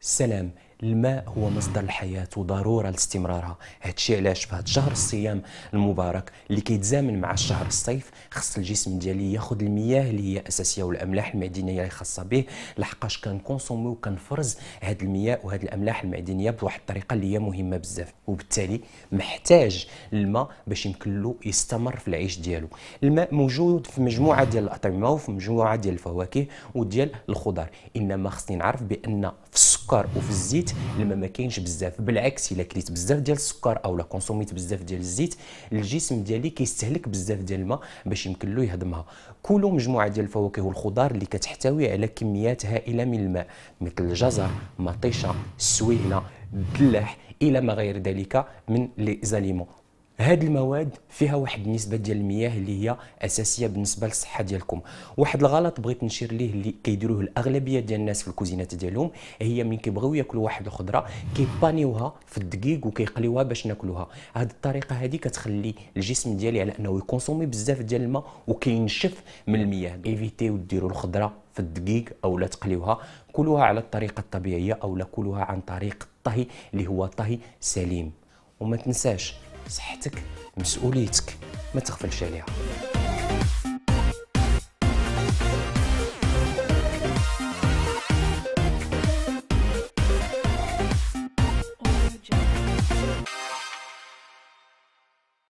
سلام. الماء هو مصدر الحياة وضرورة لاستمرارها. هادشي علاش في هاد شهر الصيام المبارك اللي كيتزامن مع شهر الصيف خص الجسم ديالي ياخذ المياه اللي هي أساسية والأملاح المعدنية اللي خاصة به لحقاش كنكونسومي وكنفرز هاد المياه وهاد الأملاح المعدنية بواحد الطريقة اللي هي مهمة بزاف. وبالتالي محتاج الماء باش يمكن له يستمر في العيش ديالو. الماء موجود في مجموعة ديال الأطعمة وفي مجموعة ديال الفواكه وديال الخضر إنما خصني نعرف بأن في السكر وفي الزيت الماء ما كاينش بزاف. بالعكس إلا كليت بزاف ديال السكر أو لا كونسوميت بزاف ديال الزيت الجسم ديالي كيستهلك بزاف ديال الماء باش يمكن له يهضمها. كلوا مجموعة ديال الفواكه والخضار اللي كتحتوي على كميات هائلة من الماء مثل الجزر مطيشة السويلة الدلاح إلى ما غير ذلك من les aliments. هاد المواد فيها واحد النسبة ديال المياه اللي هي أساسية بالنسبة للصحة ديالكم. واحد الغلط بغيت نشير ليه اللي كيديروه الأغلبية ديال الناس في الكوزينات ديالهم هي من كيبغيو ياكلوا واحد الخضرة كيبانيوها في الدقيق وكيقليوها باش ناكلوها. هاد الطريقة هذه كتخلي الجسم ديالي على أنه يكونسومي بزاف ديال الماء وكينشف من المياه. ايفيتيو ديروا الخضرة في الدقيق أو لا تقليوها. كلوها على الطريقة الطبيعية أو لا كلوها عن طريق الطهي اللي هو طهي سليم. وما تنساش صحتك مسؤوليتك ما تغفلش عليها.